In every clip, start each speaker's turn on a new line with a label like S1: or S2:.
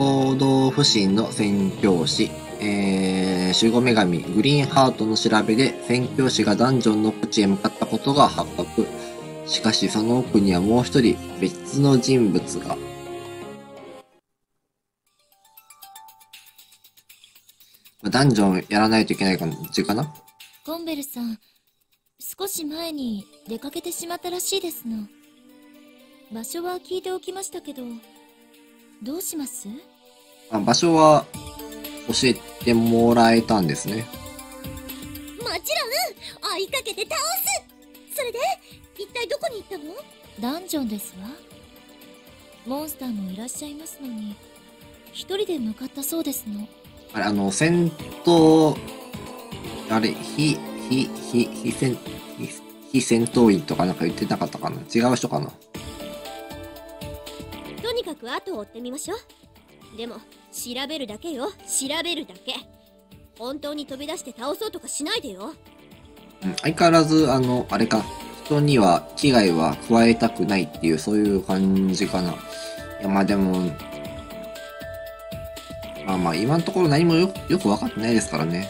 S1: 行動不審の宣教師、えー、守護女神グリーンハートの調べで宣教師がダンジョンの口へ向かったことが発覚。しかしその奥にはもう一人別の人物が。ダンジョンやらないといけない感じかな？
S2: コンベルさん、少し前に出かけてしまったらしいですの。場所は聞いておきましたけど、どうします？
S1: 場所は教えてもらえたんですね。
S3: もちろん追いかけて倒すそれで一体どこに行ったの？
S2: ダンジョンですわ。モンスターもいらっしゃいますのに、一人で向かったそうですの。
S1: あれ、あの、戦闘、あれ、非、非、非、非戦、非、非戦闘員とかなんか言ってなかったかな？違う人かな？
S3: とにかく後を追ってみましょうでも調べるだけよ調べるだけ本当に飛び出して倒そうとかしないでよ
S1: うん、相変わらず、あの、あれか、人には危害は加えたくないっていう、そういう感じかな。いや、まあでも、まあまあ、今のところ何もよよく分かってないですからね。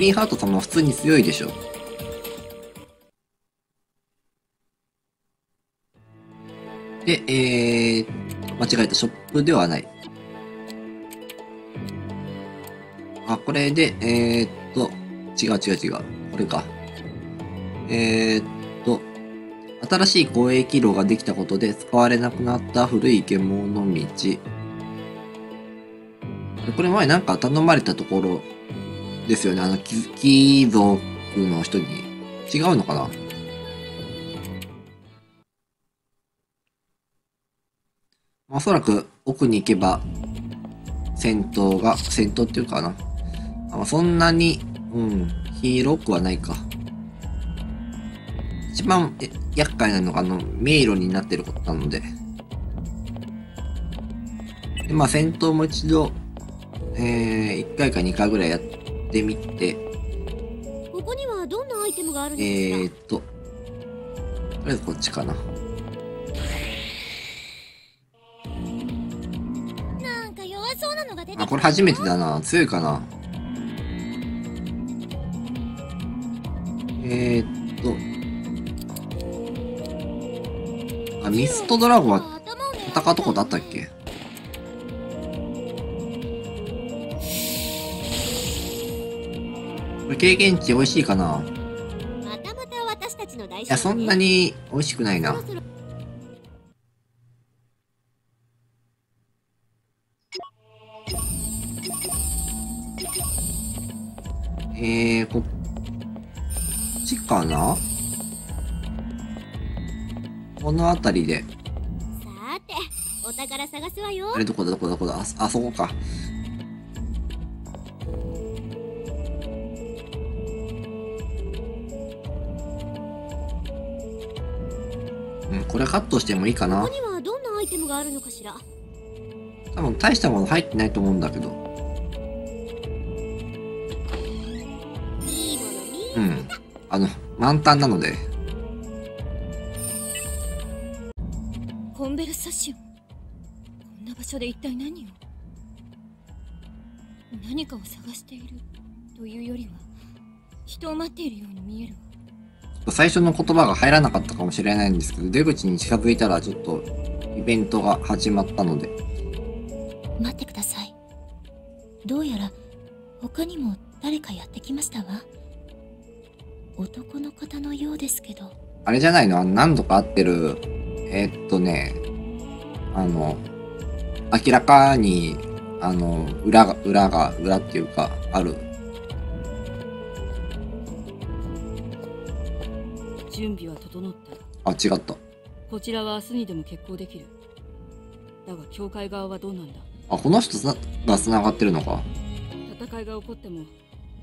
S3: リーハート様は
S1: 普通に強いでしょ。で、えー、間違えた、ショップではない。あ、これで、えー、っと、違う違う違う。これか。えー、っと、新しい交易路ができたことで使われなくなった古い獣道。これ前なんか頼まれたところですよね。あの、貴族の人に。違うのかな？おそらく奥に行けば戦闘が、戦闘っていうかな。あそんなに、うん、広くはないか。一番厄介なのがあの迷路になってることなので。でまあ戦闘も一度、えー、1回か2回ぐらいやってみて、
S3: ここにはどんなアイテムがあるん
S1: え
S3: ですか、
S1: ーっと、とりあえずこっちかな。
S3: なんか弱そうなのが出て
S1: あ、これ初めてだな。強いかな。えー、っと。あ、ミストドラゴンは戦ったことあったっけ？経験値美味しいかな。
S3: またまた私たちの大
S1: いや、そんなに美味しくないな。えー、こっちかな？この辺りで。
S3: さーてお宝探すわよ。
S1: あれどこだ？どこだ？どこだ？あ、あそこか。これカットしてもいいかな
S3: ここ。にはどんなアイテムがあるのかしら？
S1: 多分大したもの入ってないと思うんだけど。うん。あの、満タンなので。
S2: コンベルサシオン。こんな場所で一体何を？何かを探しているというよりは、人を待っているように見えるわ。
S1: 最初の言葉が入らなかったかもしれないんですけど、出口に近づいたらちょっとイベントが始まったので。
S2: 待ってください。どうやら他にも誰かやってきましたわ。男の方のようですけど。
S1: あれじゃないの何度か会ってる、えーっとね、あの、明らかに、あの、裏が、裏が、裏っていうか、ある。
S4: 準備は整った。
S1: あ、違った。
S4: こちらは明日にでも決行できる。だが教会側はどうなんだ？
S1: あ、この人つながってるのか。
S4: 戦いが起こっても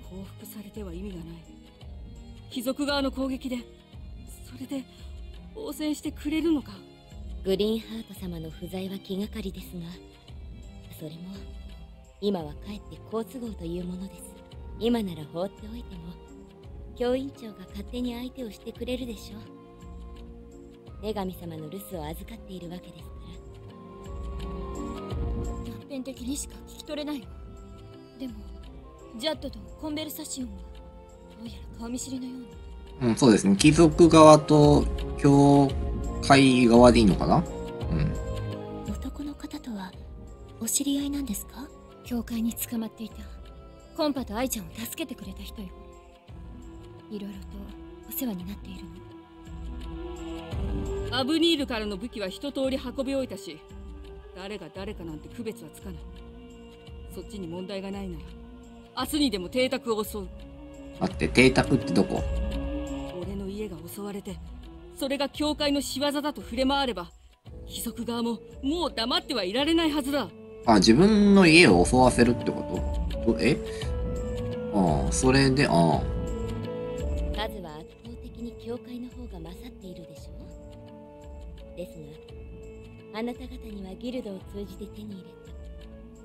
S4: 降伏されては意味がない。貴族側の攻撃でそれで応戦してくれるのか？
S5: グリーンハート様の不在は気がかりですがそれも今はかえって好都合というものです。今なら放っておいても教員長が勝手に相手をしてくれるでしょう。女神様の留守を預かっているわけですから。
S2: 断片的にしか聞き取れない。わでもジャッドとコンベルサシオンはどうやら顔見知りのように
S1: うん、そうですね。貴族側と教会側でいいのかな？うん。
S2: 男の方とはお知り合いなんですか？教会に捕まっていた。コンパと愛ちゃんを助けてくれた人よいろいろとお世話になっているの。
S4: アブニールからの武器は一通り運び終えたし誰が誰かなんて区別はつかない。そっちに問題がないなら明日にでも邸宅を襲う。
S1: 待って、邸宅ってどこ？
S4: 俺の家が襲われてそれが教会の仕業だと触れ回れば貴族側ももう黙ってはいられないはずだ。
S1: あ、自分の家を襲わせるってこと？おえ？ああ、それで、ああ。
S5: 教会の方が勝っているでしょ？うですがあなた方にはギルドを通じて手に入れ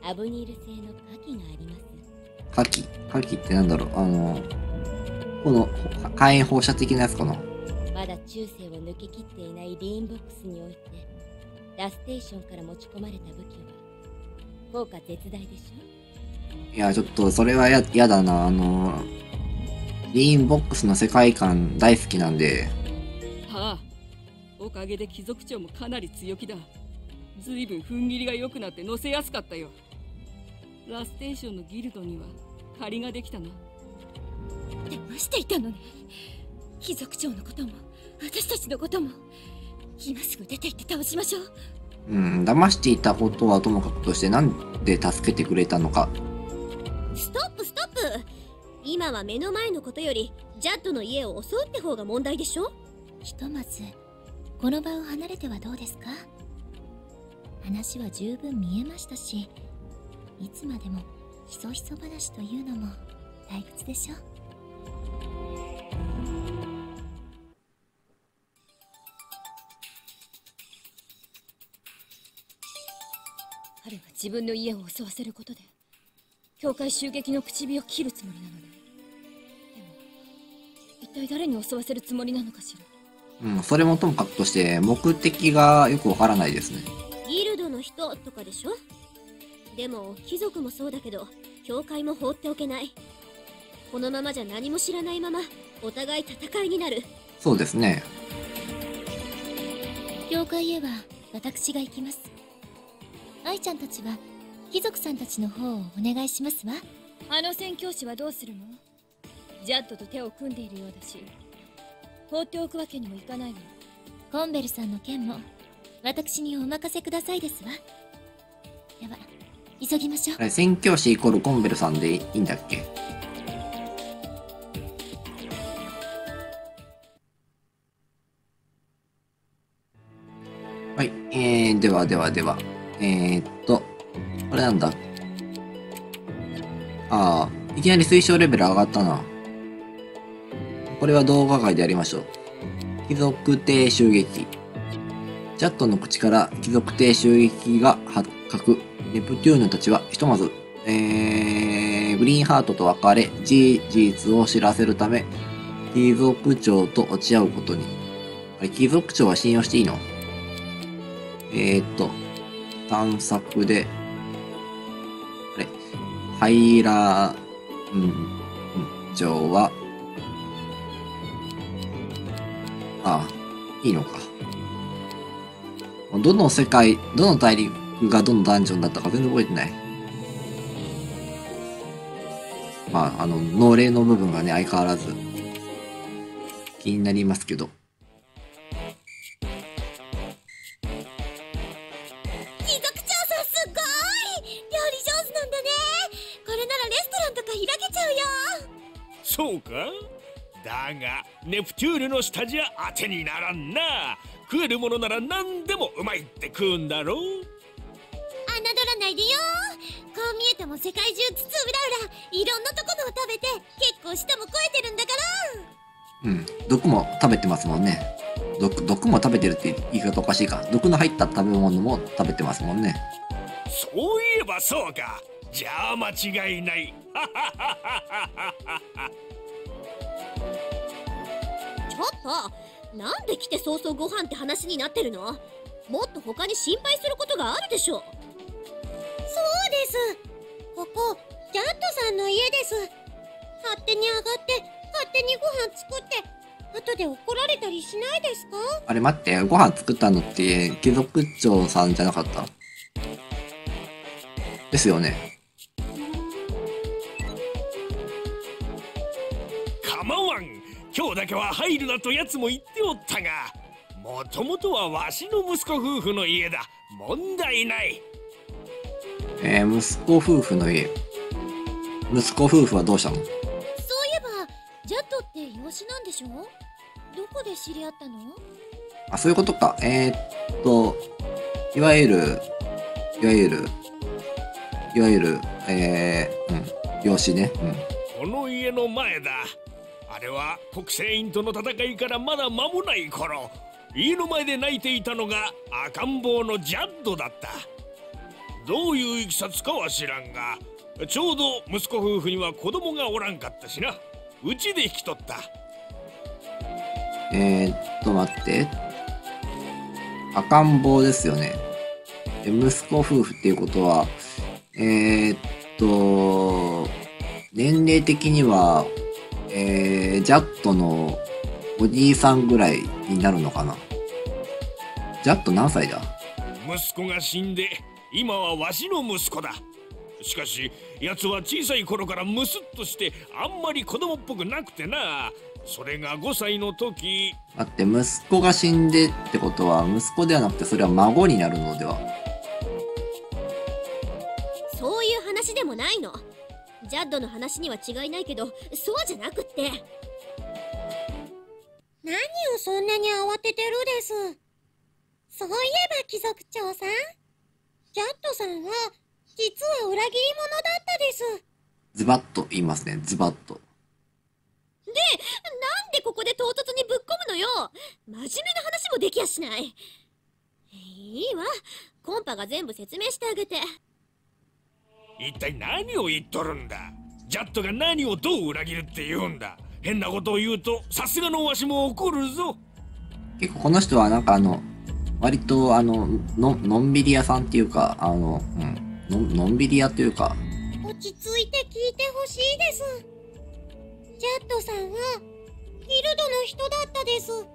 S5: たアブニール製の火器があります。
S1: 火器？火器ってなんだろう？あの、この火炎放射的なやつかな？
S5: まだ中世を抜けきっていないリーンボックスにおいてラステーションから持ち込まれた武器は効果絶大でし
S1: いや、ちょっとそれはや、やだな。あの、リーンボックスの世界観大好きなんで、
S4: はあ。おかげで貴族長もかなり強気だ。ずいぶん踏ん切りが良くなって乗せやすかったよ。ラステーションのギルドには借りができたな。
S2: 騙していたのね貴族長のことも私たちのことも今すぐ出て行って倒しましょう。
S1: うん、騙していたことはともかくとして、なんで助けてくれたのか。
S3: ストップストップ今は目の前のことよりジャッドの家を襲うって方が問題でしょ？
S2: ひとまずこの場を離れてはどうですか？話は十分見えましたしいつまでもひそひそ話というのも退屈でしょ？彼は自分の家を襲わせることで教会襲撃の口火を切るつもりなのね。でも一体誰に襲わせるつもりなのかしら。
S1: うん、それもともかくとして、目的がよくわからないですね。
S3: ギルドの人とかでしょ？でも貴族もそうだけど教会も放っておけない。このままじゃ何も知らないままお互い戦いになる。
S1: そうですね。
S2: 教会へは私が行きます。愛ちゃんたちは貴族さんたちの方をお願いしますわ。あの宣教師はどうするの？ジャッドと手を組んでいるようだし。放っておくわけにもいかないわ。コンベルさんの件も私にお任せくださいですわ。では急ぎましょう。
S1: 宣教師イコールコンベルさんでいいんだっけ？はい、えー、ではではでは。えー、っと、これなんだ？ああ、いきなり推奨レベル上がったな。これは動画外でやりましょう。貴族艇襲撃。ジャットの口から貴族艇襲撃が発覚。ネプテューヌたちはひとまず、えー、グリーンハートと別れ、事実を知らせるため、貴族長と落ち合うことに。あれ、貴族長は信用していいの？えー、っと、探索で、ハイラー、うん、長は、ああ、いいのか。どの世界、どの大陸がどのダンジョンだったか全然覚えてない。まあ、あの、脳霊の部分がね、相変わらず気になりますけど。
S6: ネプチュールの下じゃ当てにならんな。食えるものなら何でもうまいって食うんだろう。
S3: 侮らないでよ。こう見えても世界中津々浦々いろんなとこのを食べて結構舌も肥えてるんだから。
S1: うん。毒も食べてますもんね。毒毒も食べてるって言い方おかしいか。毒の入った食べ物も食べてますもんね。
S6: そういえばそうか。じゃあ間違いない
S2: ちょっとなんで来て早々ご飯って話になってるの？もっと他に心配することがあるでしょ
S3: そうです。ここジャットさんの家です。勝手に上がって勝手にご飯作って後で怒られたりしないですか？
S1: あれ待って。ご飯作ったのって貴族長さんじゃなかった？ですよね
S6: 今日だけは入るなとやつも言っておったがもともとはわしの息子夫婦の家だ。問題ない。
S1: えー、息子夫婦の家。息子夫婦はどうしたの？
S2: そういえばジャットって養子なんでしょ？どこで知り合ったの？
S1: あそういうことか。えー、っといわゆるいわゆるいわゆるえー、うん養子ね。うん。
S6: この家の前だあれは国政院との戦いからまだ間もない頃家の前で泣いていたのが赤ん坊のジャッドだった。どういういきさつかは知らんがちょうど息子夫婦には子供がおらんかったしな。うちで引き取った。
S1: えー、っと待って。赤ん坊ですよね。で息子夫婦っていうことはえー、っと年齢的にはえー、ジャットのおじいさんぐらいになるのかな？ジャット何歳だ？
S6: 息子が死んで今はわしの息子だ。しかし奴は小さい頃からムスッとしてあんまり子供っぽくなくてな。それが5歳の時。
S1: 待って息子が死んでってことは息子ではなくてそれは孫になるのでは？
S2: そういう話でもないのジャッドの話には違いないけどそうじゃなくって。
S3: 何をそんなに慌ててるです。そういえば貴族長さん。ジャットさんは実は裏切り者だったです。
S1: ズバッと言いますね。ズバッと。
S2: でなんでここで唐突にぶっ込むのよ。真面目な話もできやしない。いいわ。コンパが全部説明してあげて
S6: 一体何を言っとるんだ？ジャットが何をどう裏切るって言うんだ？変なことを言うとさすがのわしも怒るぞ。
S1: 結構この人はなんかあの割とあのののんびり屋さんっていうかあの、うん、ののんびり屋というか。
S3: 落ち着いて聞いてほしいです。ジャットさんはギルドの人だったです。武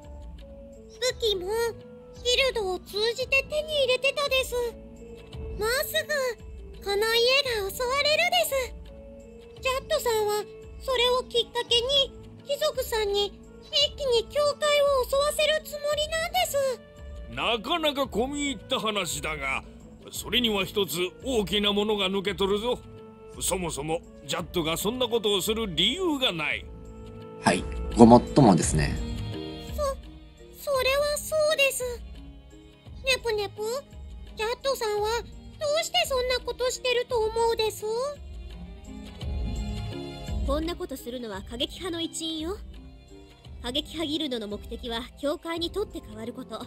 S3: 器もギルドを通じて手に入れてたです。もうすぐこの家が襲われるです。ジャットさんはそれをきっかけに貴族さんに一気に教会を襲わせるつもりなんです。
S6: なかなか込み入った話だがそれには一つ大きなものが抜け取るぞ。そもそもジャットがそんなことをする理由がない。
S1: はい。ごもっともですね。
S3: そそれはそうです。ネプネプジャットさんはどうしてそんなことしてると思うです？
S2: こんなことするのは過激派の一員よ。過激派ギルドの目的は教会にとって変わること。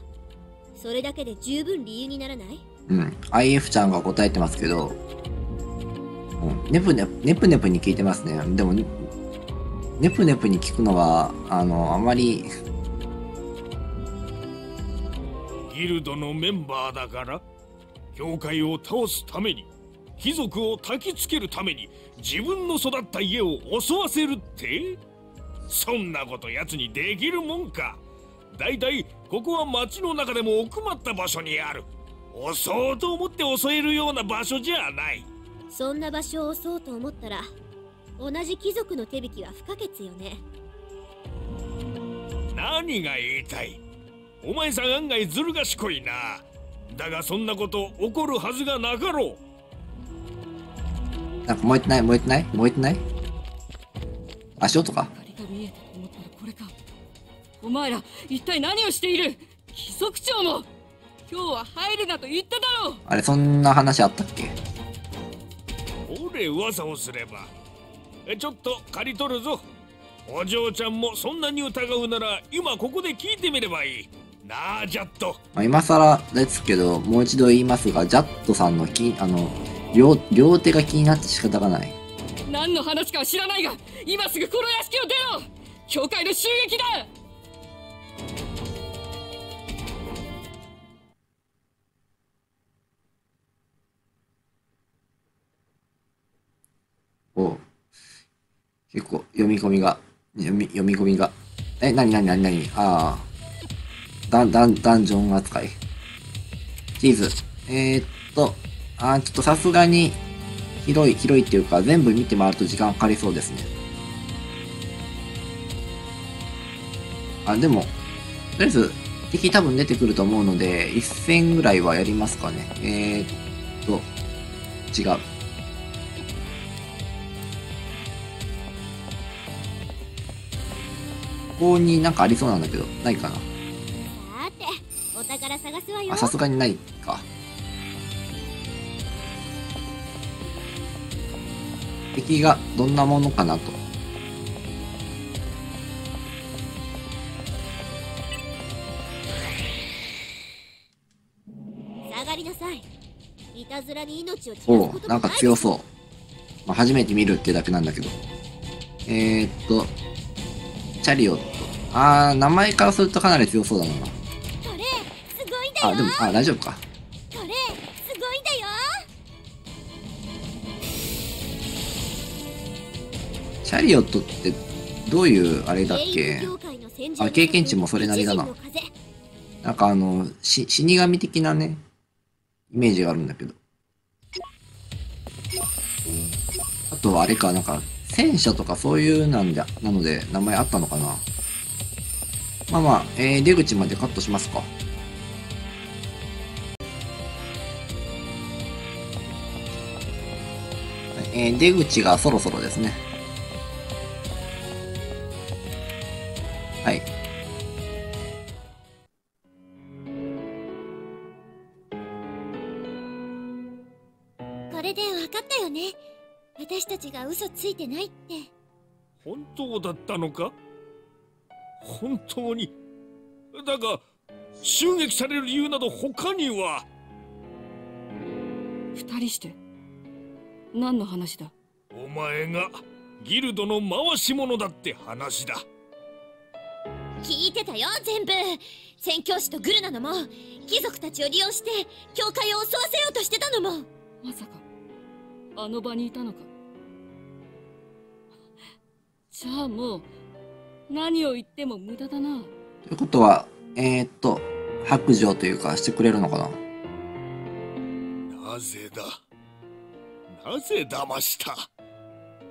S2: それだけで十分理由にならない？
S1: うん。IF ちゃんが答えてますけど、うん、ネプネプネプネプに聞いてますね。でもネプネプに聞くのはあのあまり。
S6: ギルドのメンバーだから教会を倒すために貴族を焚きつけるために自分の育った家を襲わせるって？そんなこと奴にできるもんか。だいたいここは町の中でも奥まった場所にある。襲おうと思って襲えるような場所じゃない。
S2: そんな場所を襲おうと思ったら同じ貴族の手引きは不可欠よね。
S6: 何が言いたい？お前さん案外ずる賢いなだがそんなこと起こるはずがなかろう。
S1: なんか燃えてない？燃えてない？燃えてない？足音か？
S4: お前ら一体何をしている？貴族長も。今日は入るなと言っただろう。
S1: あれそんな話あったっけ？
S6: 俺噂をすれば。えちょっと借り取るぞ。お嬢ちゃんもそんなに疑うなら今ここで聞いてみればいいなあジャット
S1: まあ、今更ですけど、もう一度言いますが、ジャットさんのき、あの、両、両手が気になって仕方がない。
S4: 何の話かは知らないが今すぐこの屋敷を出ろ教会の襲撃だ
S1: おう結構読み込みが、読み読み込みが。え、なになになになにああ。ダン、ダン、ダンジョン扱い。地図。えー、っと、あーちょっとさすがに、広い、広いっていうか、全部見て回ると時間かかりそうですね。あ、でも、とりあえず、敵多分出てくると思うので、一戦ぐらいはやりますかね。えー、っと、違う。ここになんかありそうなんだけど、ないかな。
S3: さてお宝探すわよ
S1: あ、さすがにないか。敵がどんなものかなと。
S3: 下がりなさいいたずらに命を散らす
S1: おう、
S3: こと
S1: なんか強そう。まあ、初めて見るってだけなんだけど。えー、っと、チャリオット。あー、名前からするとかなり強そうだな。あ、でも、あ、大丈夫か。
S3: これすごいんだよ
S1: チャリオットって、どういうあれだっけ？あ経験値もそれなりだななんかあの、し、死神的なね、イメージがあるんだけど。あとはあれか、なんか、戦車とかそういうなんだ、なので、名前あったのかな。まあまあ、えー、出口までカットしますか。えー、出口がそろそろですね。はい。
S3: これで分かったよね。私たちが嘘ついてないって。
S6: 本当だったのか？本当に？だが襲撃される理由など他には？
S4: 二人して何の話だ？
S6: お前がギルドの回し者だって話だ。
S3: 聞いてたよ全部。宣教師とグルなのも。貴族たちを利用して教会を襲わせようとしてたのも。
S4: まさかあの場にいたのか。じゃあもう何を言っても無駄だな。
S1: ということは、えー、っと、白状というかしてくれるのかな？
S6: なぜだ？なぜ騙した？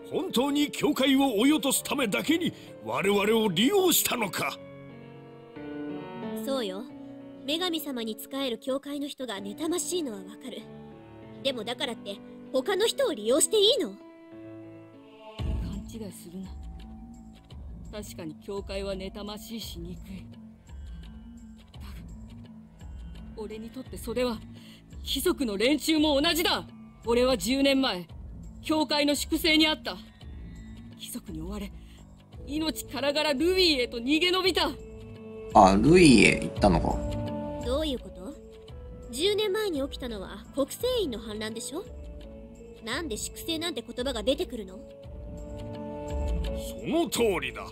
S6: 本当に教会を追い落とすためだけに我々を利用したのか？
S3: そうよ。女神様に仕える教会の人が妬ましいのはわかる。でもだからって他の人を利用していいの？
S4: 勘違いするな。確かに教会は妬ましいし憎い。だが俺にとってそれは貴族の連中も同じだ俺は10年前教会の粛清にあった。貴族に追われ命からがらルイーへと逃げ延びた。
S1: あ、ルイへ行ったのか。
S3: どういうこと？10年前に起きたのは国政院の反乱でしょ？なんで粛清なんて言葉が出てくるの？
S6: その通りだ。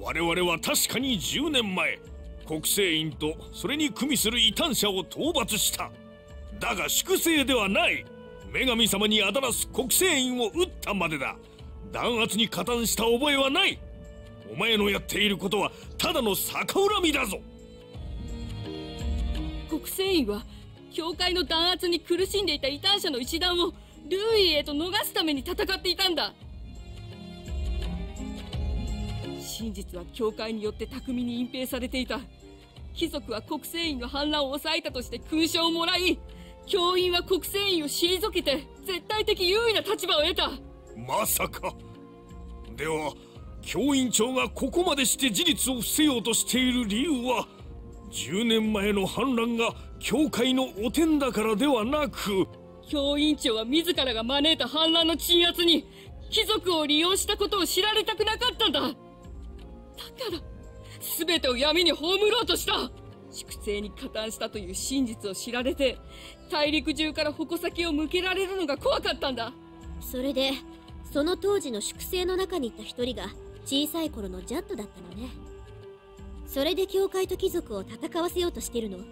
S6: 我々は確かに10年前国政院とそれに組みする異端者を討伐した。だが粛清ではない女神様にあだらす国政院を撃ったまでだ。弾圧に加担した覚えはない。お前のやっていることはただの逆恨みだぞ。
S4: 国政院は教会の弾圧に苦しんでいた異端者の一団をルーイへと逃すために戦っていたんだ。真実は教会によって巧みに隠蔽されていた。貴族は国政院の反乱を抑えたとして勲章をもらい教員は国政院を退けて絶対的優位な立場を得た。
S6: まさか。では教員長がここまでして事実を伏せようとしている理由は10年前の反乱が教会の汚点だからではなく
S4: 教員長は自らが招いた反乱の鎮圧に貴族を利用したことを知られたくなかったんだ。だから全てを闇に葬ろうとした粛清に加担したという真実を知られて大陸中から矛先を向けられるのが怖かったんだ。
S7: それでその当時の粛清の中にいた一人が小さい頃のジャットだったのね。それで教会と貴族を戦わせようとしてるの。よ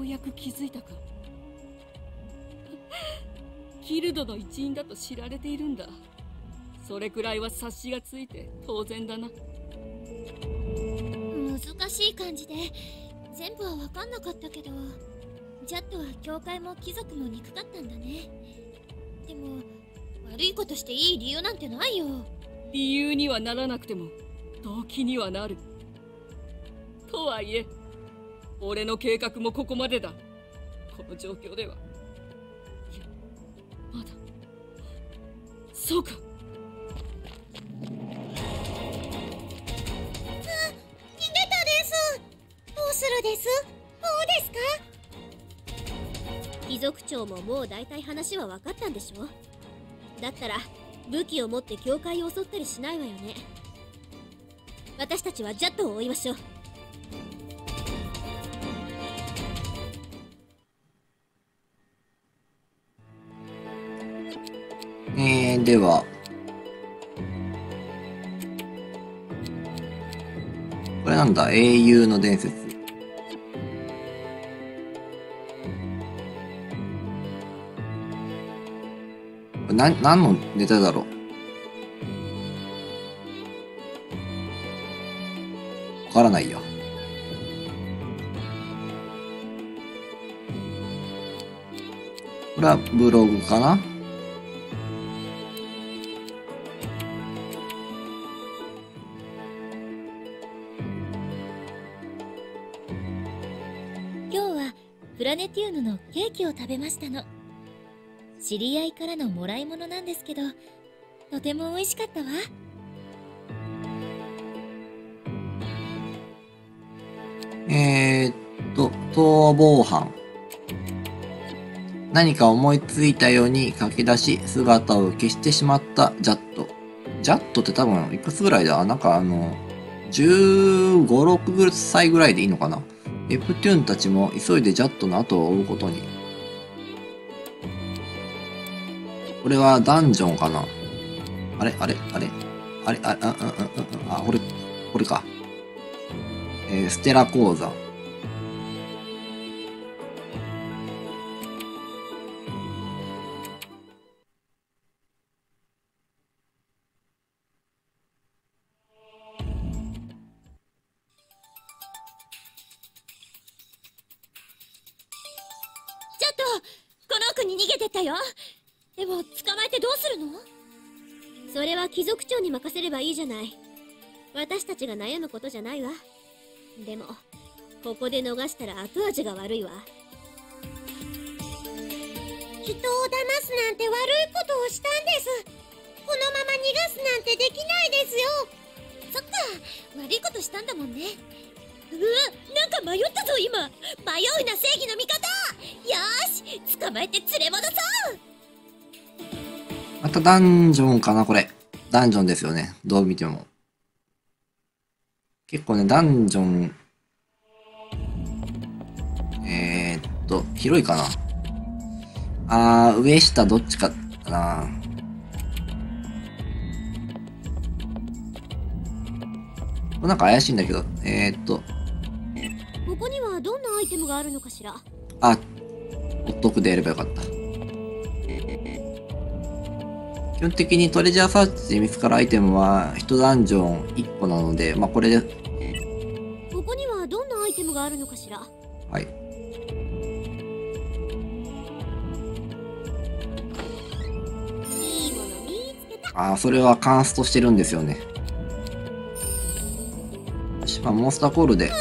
S4: うやく気づいたか。ギルドの一員だと知られているんだ。それくらいは察しがついて当然だな
S8: 難しい感じで全部は分かんなかったけどジャットは教会も貴族も憎かったんだね。でも悪いことしていい理由なんてないよ。
S4: 理由にはならなくても動機にはなる。とはいえ俺の計画もここまでだ。この状況では。いやまだ。そうか。
S3: うするです？も
S7: うですか？貴族長ももう大体話は分かったんでしょ？だったら武器を持って教会を襲ったりしないわよね。私たちはジャットを追いましょう。
S1: えー、では。これなんだ？英雄の伝説。な、何のネタだろう？わからないよ。これはブログかな？
S8: 今日はプラネティウムのケーキを食べましたの。知り合いからのもらい物なんですけど、とても美味しかったわ。
S1: えー、っと、逃亡犯。何か思いついたように駆け出し、姿を消してしまったジャット。ジャットって多分、いくつぐらいだ？なんかあの、15、6歳ぐらいでいいのかな？エプテューンたちも急いでジャットの後を追うことに。これはダンジョンかな？あれ？あれ？あれ？あれ？あ、あ、あ、あ、あ、これ、これか。えー、ステラ鉱山。
S7: ちが悩むことじゃないわ。でもここで逃したら後味が悪いわ。
S3: 人を騙すなんて悪いことをしたんです。このまま逃がすなんてできないですよ。
S8: そっか。悪いことしたんだもんね。
S7: うわなんか迷ったぞ今。迷うな正義の味方。よし捕まえて連れ戻そう。
S1: またダンジョンかなこれ。ダンジョンですよね。どう見ても。結構ね、ダンジョン、えー、っと、広いかなあー、上下どっちかななんか怪しいんだけど、えー、っと。
S7: ここにはどんなアイテムがあるのかしら？
S1: あ、ほっとくでやればよかった。基本的にトレジャーサーチで見つかるアイテムは1ダンジョン1個なので、まあこれで。
S7: あるのかしら？
S1: はい。ああ、それはカンストしてるんですよね。よし、まあモンスターコールで。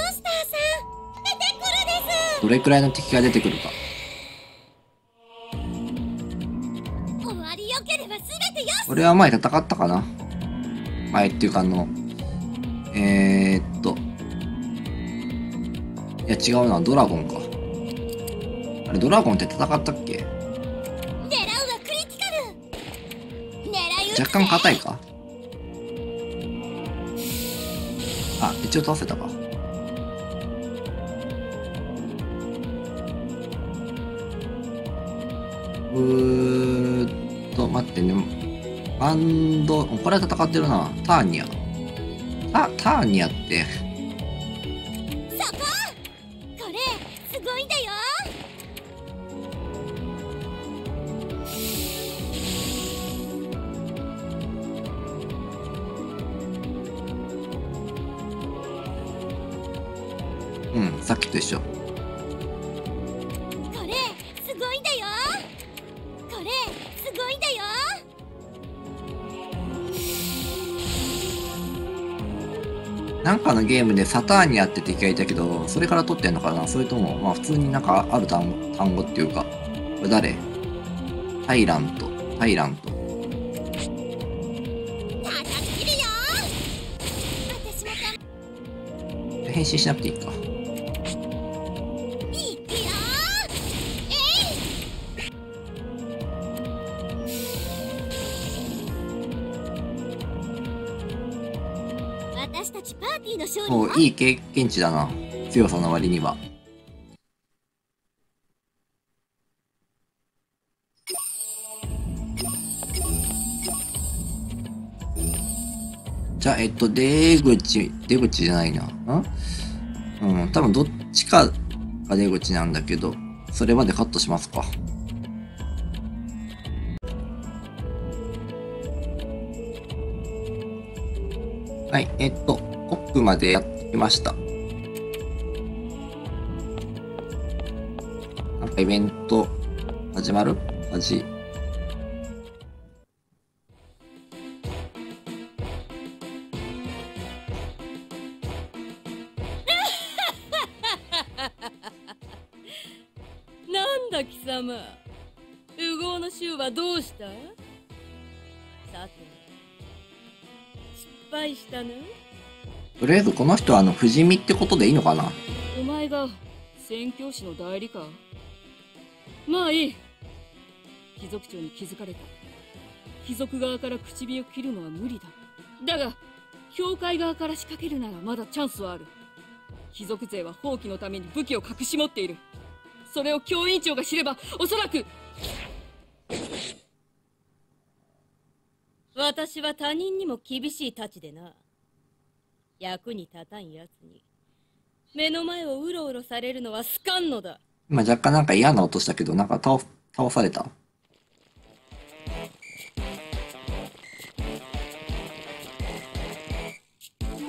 S1: どれくらいの敵が出てくるか。これは前戦ったかな？前っていうかあの、えー、っと。いや違うな、ドラゴンか。あれ、ドラゴンって戦ったっけ？若干硬いか？あ、一応倒せたか。うーと、待ってね。バンド、これは戦ってるな。ターニア。あ、ターニアって。のゲームでサターニアって敵がいたけど、それから取ってんのかな？それとも、まあ普通になんかある単語単語っていうか、これ誰？タイラント、タイラント。変身しなくていいか。
S2: いい
S1: 経験値だな。強さの割には。じゃあ、えっと、出口、出口じゃないな。ん？うん、多分どっちかが出口なんだけど、それまでカットしますか。はい、えっと、奥までやってきました。なんかイベント始まる？始。
S4: なんだ貴様富豪の衆はどうした？さて失敗したな
S1: とりあえずこの人はあの、不死身ってことでいいのかな？
S4: お前が宣教師の代理か？まあいい。貴族長に気づかれた。貴族側から口火を切るのは無理だ。だが教会側から仕掛けるならまだチャンスはある。貴族勢は放棄のために武器を隠し持っている。それを教員長が知ればおそらく私は他人にも厳しい太刀でな役に立たんやつに。目の前をうろうろされるのは好かんのだ
S1: 今若干なんか嫌な音したけど、なんか倒、倒された？
S2: うわ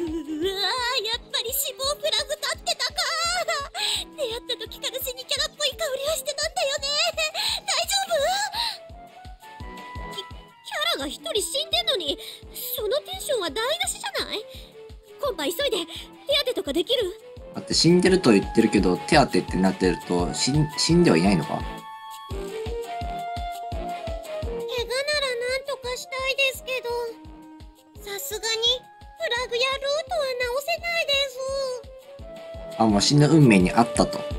S2: ーやっぱり死亡フラグ立ってたか出会った時から死にキャラっぽい香りはしてたんだよね。大丈夫？きキャラが一人死んでんのにそのテンションは台無しじゃない？今晩急いで手当てとかできる？
S1: だって死んでると言ってるけど、手当てってなってると、死ん、死んではいないのか？
S3: 怪我ならなんとかしたいですけどさすがにフラグやルートは直せないです。
S1: あ、もう死ぬ運命にあったと。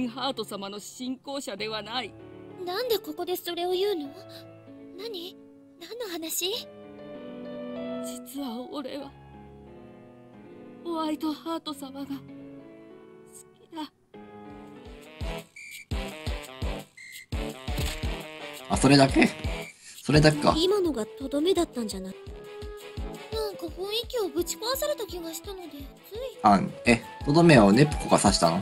S4: グリーンハート様の信仰者ではない。
S2: なんでここでそれを言うの？何？何の話？
S4: 実は俺はホワイトハート様が好きだ。
S1: あ、それだけ？それだけか？
S2: 今のがとどめだったんじゃない？なんか雰囲気をぶち壊された気がしたのでつい。
S1: あ、え、とどめをネプコが刺したの？、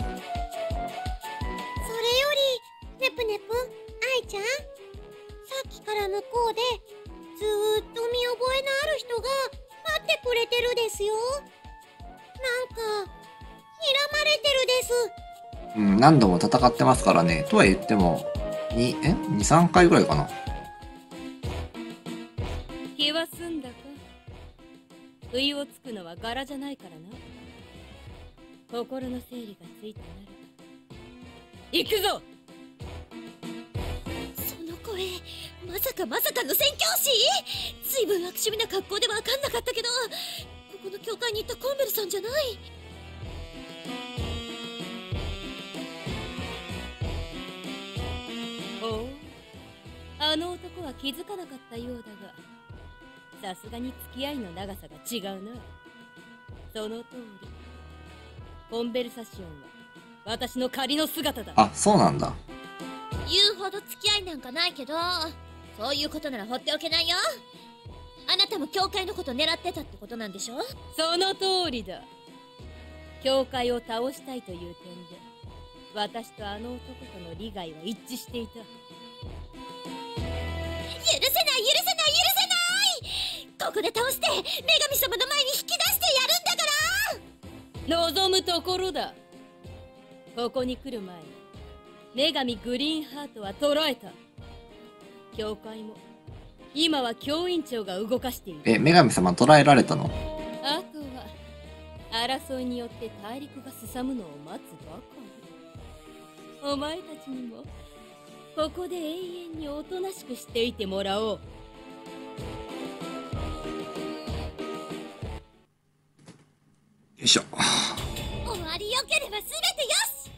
S1: 何度も戦ってますからね。とは言っても、2、え ?2、3回ぐらいかな。気は済んだか？
S5: 不意をつくのは柄じゃないからな。心の整理がついてなる。行くぞ
S8: その声まさかまさかの宣教師？随分悪趣味な格好でわかんなかったけどここの教会に行ったコンベルさんじゃない？
S5: あの男は気づかなかったようだがさすがに付き合いの長さが違うな。その通り。コンベルサシオンは私の仮の姿だ。
S1: あ、そうなんだ。
S8: 言うほど付き合いなんかないけどそういうことなら放っておけないよ。あなたも教会のこと狙ってたってことなんでしょ？
S5: その通りだ。教会を倒したいという点で私とあの男との利害は一致していた
S8: ここで倒して女神様の前に引き出してやるんだから。
S5: 望むところだ。ここに来る前に女神グリーンハートは捕らえた。教会も今は教員長が動かしている。
S1: え、女神様捕らえられたの？
S5: あとは争いによって大陸がすさむのを待つばかり。お前たちにもここで永遠におとなしくしていてもらおう
S1: いしょ。
S8: 終わりよければ全てよし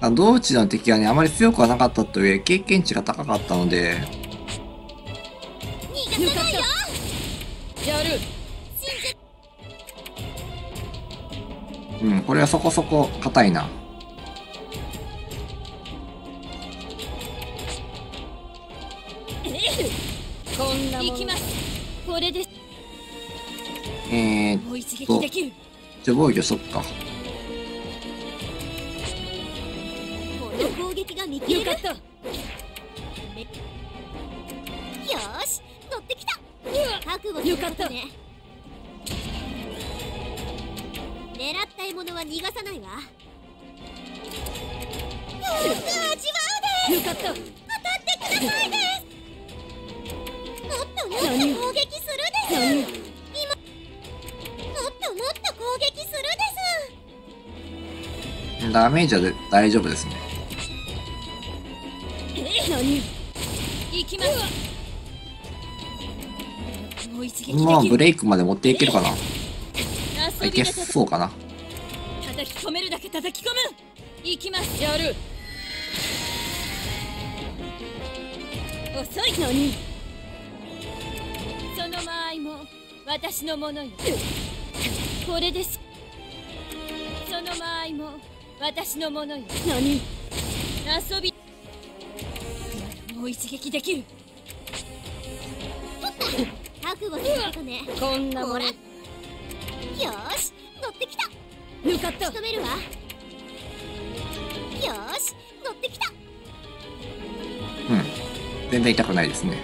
S1: あ同地の敵はね、あまり強くはなかったという経験値が高かったので、
S8: 逃がさないよ
S5: やる
S1: うん、これはそこそこ硬いな。えー、
S8: もう一撃できる
S1: じゃあ防御しとくか。
S8: この攻撃が見切れる。よ
S5: よかった
S8: ーし乗ってきた。覚悟
S5: よかった
S8: ね。狙った獲物は逃がさないわ。よく味わ
S5: よかった。
S8: うで当たってくださいです。もっともっと
S5: 何
S8: 攻撃するです
S1: ダメージはで大丈夫ですね。
S8: もう
S1: ブレイクまで持っていけるかな。いけそうかな。
S8: 叩き込めるだけ叩き込む。行きます。
S5: やる。
S8: 遅い
S5: 何
S8: その間合いも私のものよ。これです。その間合いも私のものよ。
S5: 何？
S8: 遊びもう一撃できる。覚悟することね。
S5: こんなもの
S8: よーし乗ってきた。
S5: 抜かった。
S8: 仕留めるわ。よーし乗ってきた。
S1: うん。全然痛くないですね。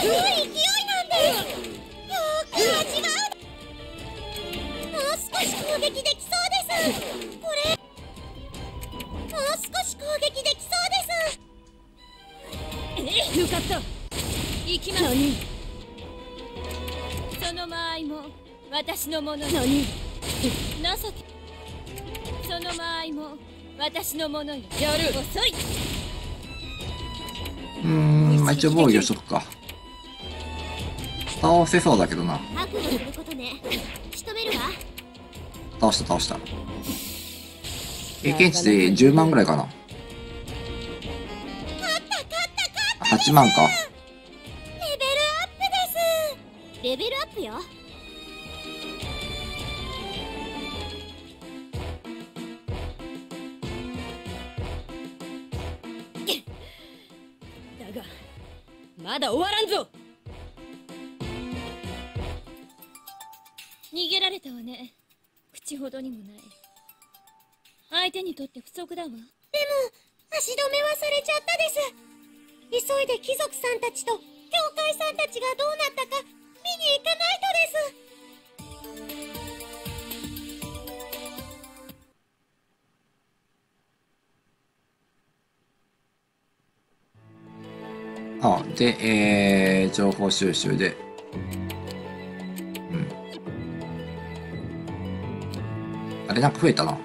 S8: すごい勢いなんです。よーく味わう。もう少し攻撃できそうです。これもう少し攻撃できそうです
S5: 抜かった
S8: 行きますその間合いも私のものよ
S5: 何
S8: 情けその間合いも私のものよ
S5: やる
S8: 遅いう
S1: ーん、まあ一応防御しとくか。倒せそうだけどな。
S8: 覚悟することね仕留めるわ
S1: 倒した倒した。経験値で10万ぐらいかな。8万か。
S8: レベルアップですレベルアップよ
S5: だがまだ終わらんぞ
S8: 逃げられたわね口ほどにもない。相手にとって不足だわ。でも足止めはされちゃったです。急いで貴族さんたちと教会さんたちがどうなったか見に行かないとです。
S1: はあ、で、えー、情報収集で。れなんか増えたな。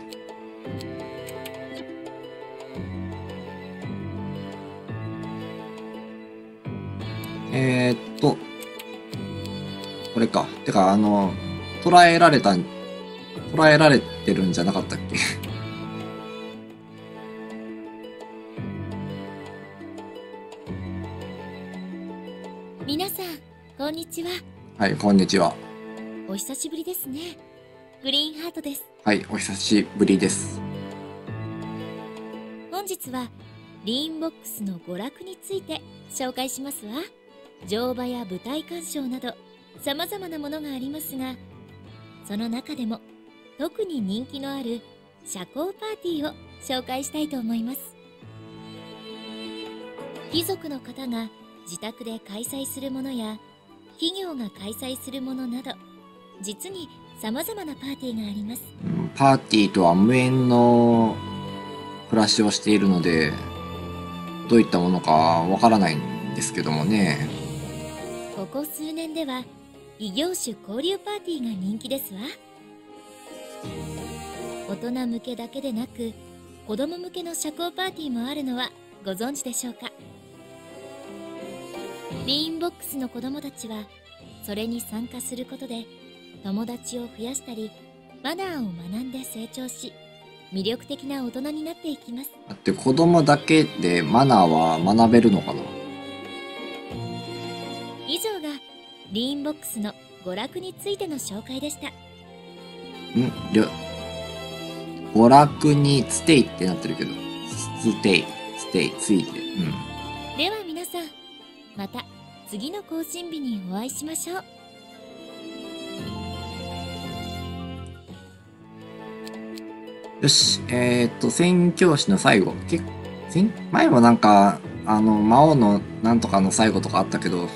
S1: えー、っと、これか。てか、あの、捉えられた、捉えられてるんじゃなかったっけ？
S2: 皆さんこんにちは
S1: はい、こんにちは。
S2: お久しぶりですねグリーンハートです
S1: はい、お久しぶりです。
S2: 本日はリーンボックスの娯楽について紹介しますわ乗馬や舞台鑑賞など様々なものがありますがその中でも特に人気のある社交パーティーを紹介したいと思います貴族の方が自宅で開催するものや企業が開催するものなど実に様々なパーティーがあります。
S1: うんパーティーとは無縁の暮らしをしているので、どういったものかわからないんですけどもね。
S2: ここ数年では異業種交流パーティーが人気ですわ。大人向けだけでなく子供向けの社交パーティーもあるのはご存知でしょうか？リーンボックスの子供たちはそれに参加することで友達を増やしたりマナーを学んで成長し魅力的な大人になっていきます。
S1: だって子供だけでマナーは学べるのかな？
S2: 以上がリーンボックスの娯楽についての紹介でした。
S1: んりょ娯楽にステイってなってるけど、ステイ、ステイ、ついて。うん。
S2: では皆さんまた次の更新日にお会いしましょう
S1: よし、えー、っと、宣教師の最後。前もなんか、あの、魔王のなんとかの最後とかあったけど、